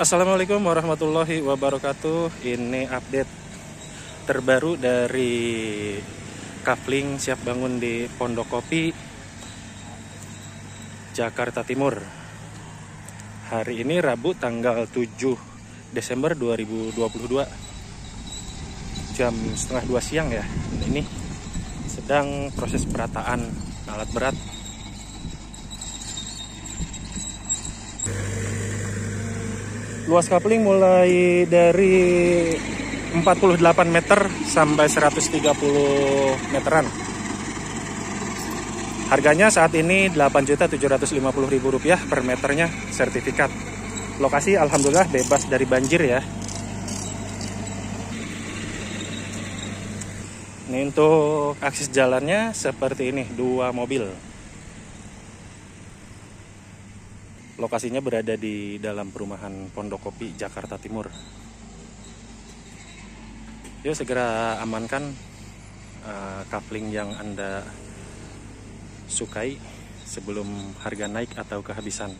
Assalamualaikum warahmatullahi wabarakatuh. Ini update terbaru dari Kafling siap bangun di Pondok Kopi, Jakarta Timur. Hari ini Rabu tanggal 7 Desember 2022 jam setengah dua siang ya. Ini sedang proses perataan alat berat Luas coupling mulai dari 48 meter sampai 130 meteran. Harganya saat ini Rp8.750.000 per meternya sertifikat. Lokasi alhamdulillah bebas dari banjir ya. Ini untuk akses jalannya seperti ini, dua mobil. Lokasinya berada di dalam perumahan Pondok Kopi, Jakarta Timur. Yuk segera amankan uh, yang Anda sukai sebelum harga naik atau kehabisan.